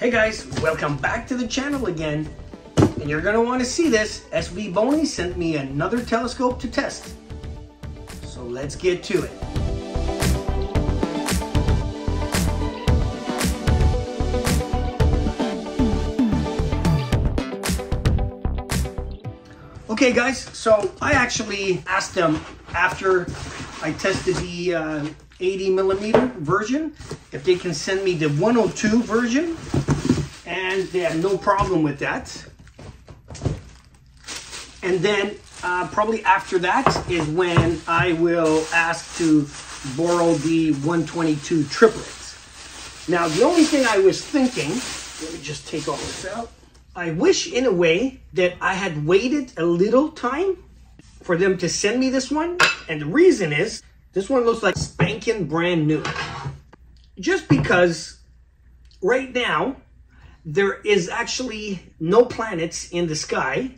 Hey guys, welcome back to the channel again. And you're gonna wanna see this. Svbony sent me another telescope to test. So let's get to it. Okay guys, so I actually asked them after I tested the uh, 80 millimeter version if they can send me the 102 version and they have no problem with that. And then uh, probably after that is when I will ask to borrow the 122 triplets. Now the only thing I was thinking, let me just take all this out. I wish in a way that I had waited a little time for them to send me this one. And the reason is this one looks like spanking brand new. Just because right now there is actually no planets in the sky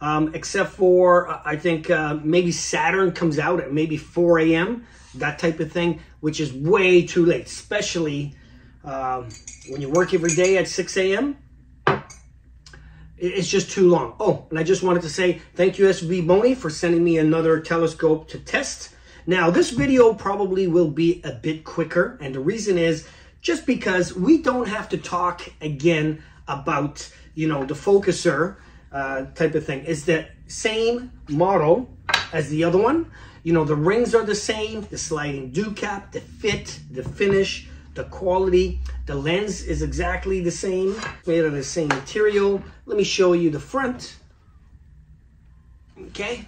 um, except for uh, I think uh, maybe Saturn comes out at maybe 4 a.m. that type of thing, which is way too late, especially um, when you work every day at 6 a.m. It's just too long. Oh, and I just wanted to say thank you, Svbony, for sending me another telescope to test. Now, this video probably will be a bit quicker, and the reason is just because we don't have to talk again about, you know, the focuser uh, type of thing. It's the same model as the other one. You know, the rings are the same, the sliding dew cap, the fit, the finish, the quality. The lens is exactly the same, made of the same material. Let me show you the front. Okay.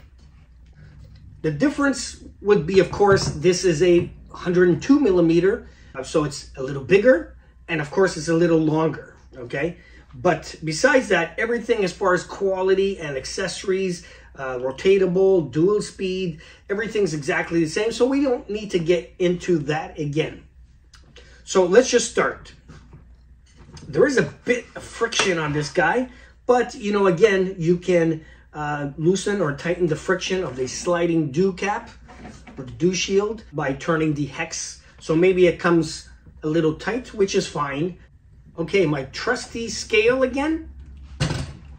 The difference would be, of course, this is a 102 millimeter, so it's a little bigger, and of course, it's a little longer, okay? But besides that, everything as far as quality and accessories, uh, rotatable, dual speed, everything's exactly the same, so we don't need to get into that again. So let's just start. There is a bit of friction on this guy, but you know, again, you can uh, loosen or tighten the friction of the sliding dew cap or the dew shield by turning the hex. So maybe it comes a little tight, which is fine. Okay, my trusty scale again.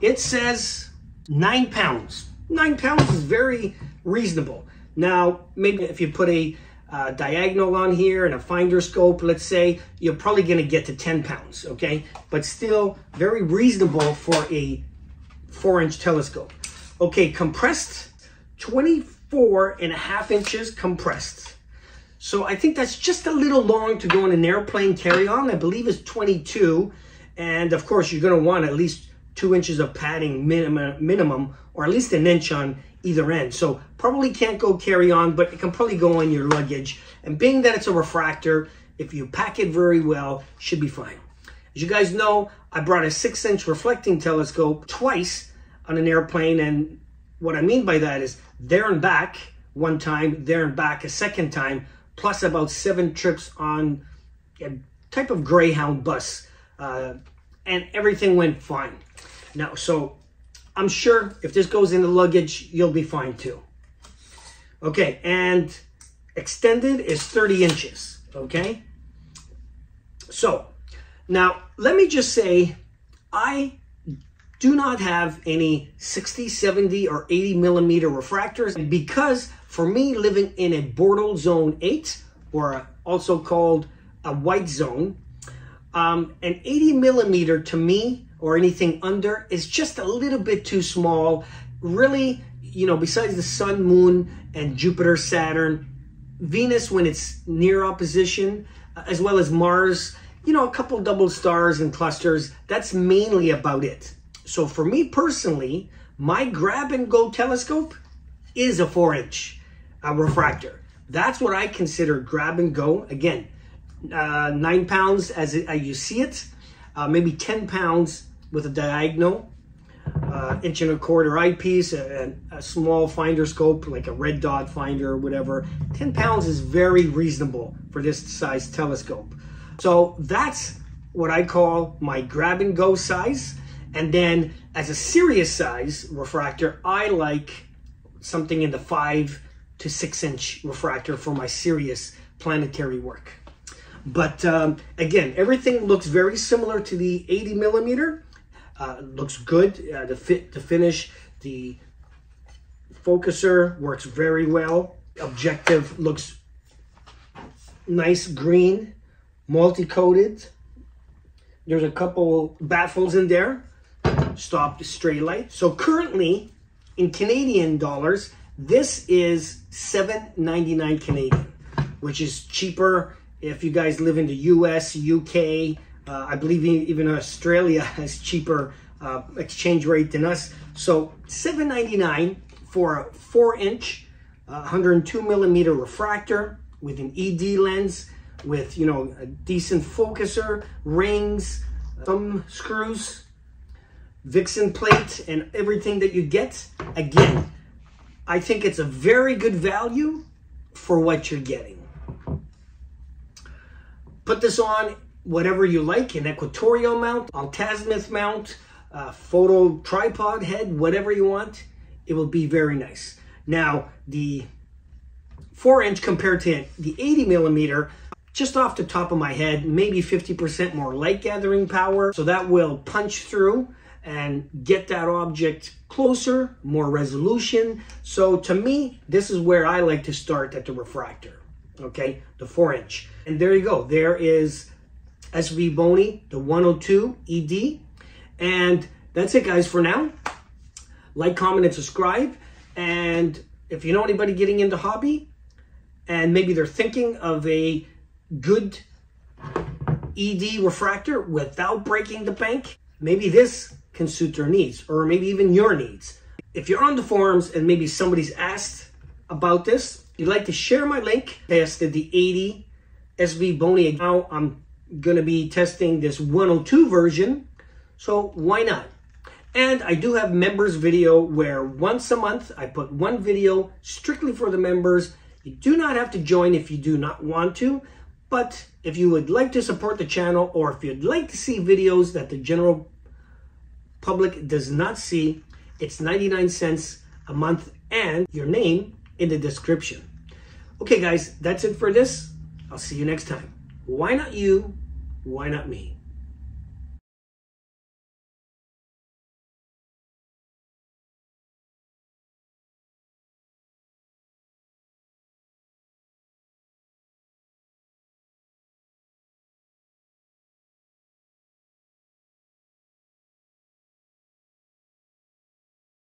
It says nine pounds. Nine pounds is very reasonable. Now, maybe if you put a uh, diagonal on here and a finder scope, let's say, you're probably going to get to 10 pounds, okay? But still very reasonable for a four inch telescope. Okay, compressed, 24 and a half inches compressed. So I think that's just a little long to go in an airplane carry-on. I believe it's 22. And of course, you're going to want at least two inches of padding minimum, minimum, or at least an inch on either end. So probably can't go carry on, but it can probably go on your luggage. And being that it's a refractor, if you pack it very well, should be fine. As you guys know, I brought a six inch reflecting telescope twice on an airplane. And what I mean by that is there and back one time, there and back a second time, plus about seven trips on a type of Greyhound bus. Uh, and everything went fine. Now, so I'm sure if this goes in the luggage, you'll be fine too. Okay, and extended is 30 inches, okay? So, now let me just say, I do not have any 60, 70, or 80 millimeter refractors because for me, living in a Bortle Zone 8, or also called a white zone, um, an 80 millimeter to me or anything under is just a little bit too small. Really, you know, besides the sun, moon, and Jupiter, Saturn, Venus when it's near opposition, uh, as well as Mars, you know, a couple double stars and clusters, that's mainly about it. So for me personally, my grab and go telescope is a four inch uh, refractor. That's what I consider grab and go. Again, uh, nine pounds as, it, as you see it, uh, maybe 10 pounds with a diagonal, uh, inch and a quarter eyepiece, a, a, small finder scope like a red dot finder or whatever. 10 pounds is very reasonable for this size telescope. So that's what I call my grab and go size. And then as a serious size refractor, I like something in the five to six inch refractor for my serious planetary work. But um, again, everything looks very similar to the 80 millimeter. Uh, looks good. Uh, the fit, the finish, the focuser works very well. Objective looks nice green, multi-coated. There's a couple baffles in there. Stop stray light. So currently, in Canadian dollars, this is 7.99 Canadian, which is cheaper if you guys live in the US, UK, uh, I believe even Australia has cheaper uh, exchange rate than us. So 7.99 for a 4 inch, uh, 102 millimeter refractor with an ED lens, with you know a decent focuser, rings, thumb screws, Vixen plate, and everything that you get. Again, I think it's a very good value for what you're getting. Put this on whatever you like, an equatorial mount, altazimuth mount, uh, photo tripod head, whatever you want. It will be very nice. Now, the 4 inch compared to the 80 millimeter, just off the top of my head, maybe 50% more light gathering power. So that will punch through and get that object closer, more resolution. So to me, this is where I like to start at the refractor, okay? The four inch. And there you go. There is Svbony, the 102 ED. And that's it guys for now. Like, comment, and subscribe. And if you know anybody getting into hobby and maybe they're thinking of a good ED refractor without breaking the bank, maybe this can suit their needs or maybe even your needs. If you're on the forums and maybe somebody's asked about this, you'd like to share my link. Tested the 80 Svbony. Now I'm going to be testing this 102 version. So why not? And I do have members video where once a month I put one video strictly for the members. You do not have to join if you do not want to, but if you would like to support the channel or if you'd like to see videos that the general public does not see, it's 99 cents a month and your name in the description. Okay guys, that's it for this. I'll see you next time. Why not you? Why not me?